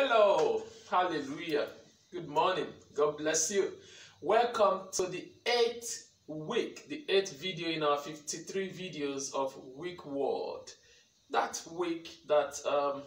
Hello, hallelujah. Good morning. God bless you. Welcome to the eighth week, the eighth video in our 53 videos of Week Word. That week that um,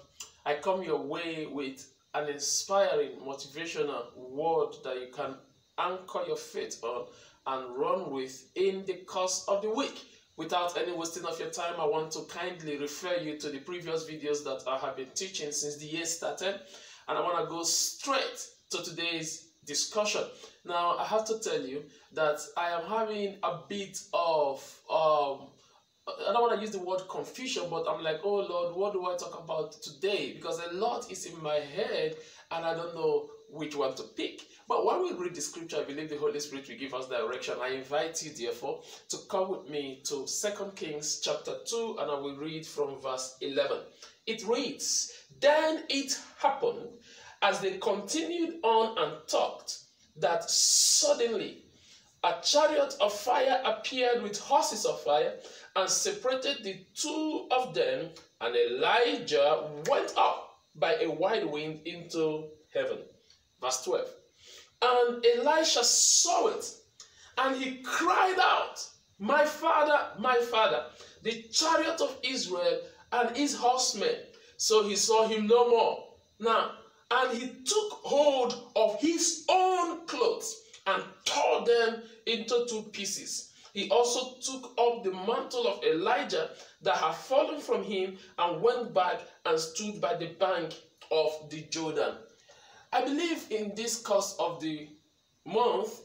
I come your way with an inspiring, motivational word that you can anchor your faith on and run with in the course of the week. Without any wasting of your time, I want to kindly refer you to the previous videos that I have been teaching since the year started. And I want to go straight to today's discussion. Now, I have to tell you that I am having a bit of, um, I don't want to use the word confusion, but I'm like, oh Lord, what do I talk about today? Because a lot is in my head and I don't know which one to pick. But when we read the scripture, I believe the Holy Spirit will give us direction. I invite you, therefore, to come with me to Second Kings chapter 2, and I will read from verse 11. It reads, Then it happened, as they continued on and talked, that suddenly a chariot of fire appeared with horses of fire and separated the two of them, and Elijah went up by a wide wind into heaven. Verse 12. And Elisha saw it, and he cried out, My father, my father, the chariot of Israel and his horsemen. So he saw him no more. Now, and he took hold of his own clothes and tore them into two pieces. He also took up the mantle of Elijah that had fallen from him and went back and stood by the bank of the Jordan. I believe in this course of the month,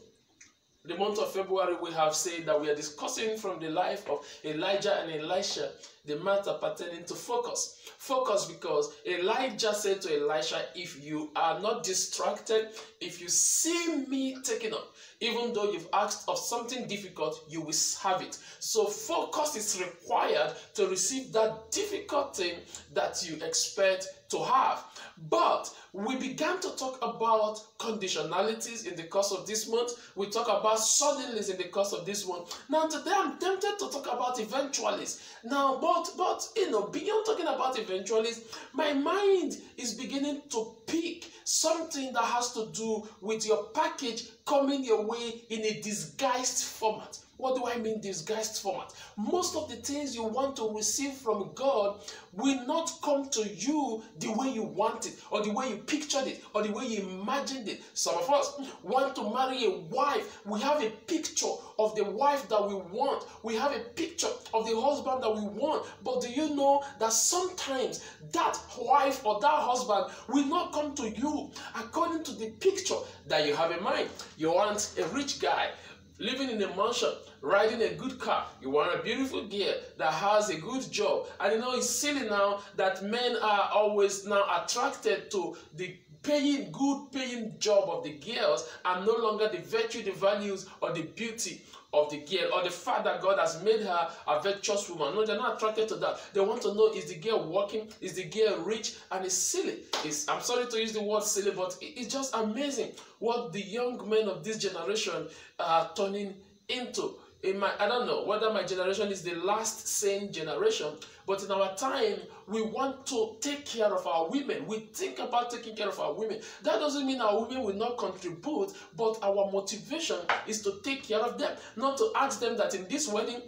the month of February, we have said that we are discussing from the life of Elijah and Elisha the matter pertaining to focus. Focus because Elijah said to Elisha, If you are not distracted, if you see me taking up, even though you've asked of something difficult, you will have it. So, focus is required to receive that difficult thing that you expect to have. But we began to talk about conditionalities in the course of this month. We talk about suddenlies in the course of this month. Now, today I'm tempted to talk about eventualities. Now, but but you know, beyond talking about eventualities, my mind is beginning to pick something that has to do with your package coming your way in a disguised format. What do I mean disguised format? Most of the things you want to receive from God will not come to you the way you want it, or the way you pictured it, or the way you imagined it. Some of us want to marry a wife. We have a picture of the wife that we want. We have a picture of the husband that we want. But do you know that sometimes that wife or that husband will not come to you according to the picture that you have in mind? You want a rich guy living in a mansion, riding a good car. You want a beautiful girl that has a good job. And you know, it's silly now that men are always now attracted to the paying, good paying job of the girls and no longer the virtue, the values, or the beauty of the girl or the fact that God has made her a virtuous woman. No, they're not attracted to that. They want to know is the girl working? Is the girl rich? And it's silly. It's, I'm sorry to use the word silly, but it's just amazing what the young men of this generation are turning into in my I don't know whether my generation is the last sane generation, but in our time we want to take care of our women. We think about taking care of our women. That doesn't mean our women will not contribute, but our motivation is to take care of them, not to ask them that in this wedding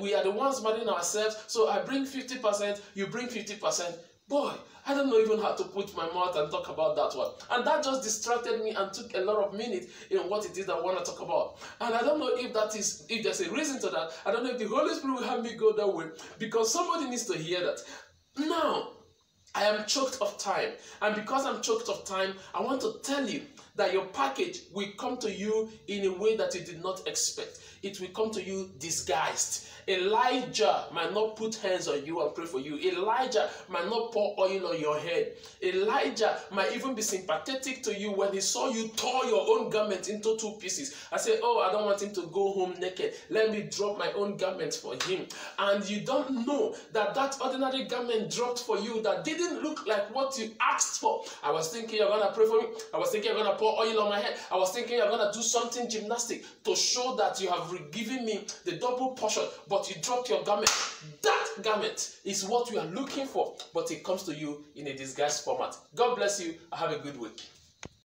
we are the ones marrying ourselves. So I bring fifty percent, you bring fifty percent. Boy, I don't know even how to put my mouth and talk about that one. And that just distracted me and took a lot of minutes in what it is that I want to talk about. And I don't know if that is, if there's a reason to that. I don't know if the Holy Spirit will have me go that way because somebody needs to hear that. Now, I am choked of time. And because I'm choked of time, I want to tell you that your package will come to you in a way that you did not expect. It will come to you disguised. Elijah might not put hands on you and pray for you. Elijah might not pour oil on your head. Elijah might even be sympathetic to you when he saw you tore your own garment into two pieces. I say, Oh, I don't want him to go home naked. Let me drop my own garment for him. And you don't know that that ordinary garment dropped for you that didn't look like what you asked for. I was thinking you're to pray for me. I was thinking you're to pour oil on my head. I was thinking you're to do something gymnastic to show that you have given me the double portion. But you dropped your garment. That garment is what we are looking for, but it comes to you in a disguised format. God bless you. Have a good week.